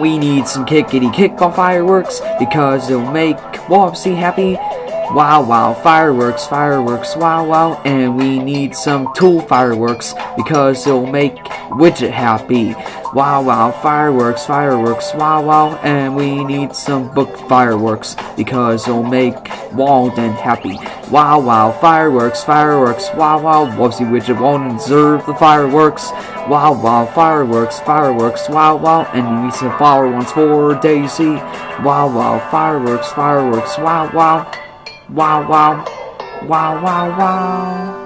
We need some kickity kick on fireworks because it'll make Wubbzy happy. Wow, wow, fireworks, fireworks, wow, wow. And we need some tool fireworks because it'll make Widget happy. Wow, wow, fireworks, fireworks, wow, wow. And we need some book fireworks because it'll make Walden happy. Wow, wow, fireworks, fireworks, wow, wow. Wubbzy Widget won't deserve the fireworks. Wow, wow, fireworks, fireworks, wow, wow. And you need some flower ones for Daizy. Wow, wow, fireworks, fireworks, wow, wow. Wow, wow. Wow, wow, wow.